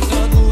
because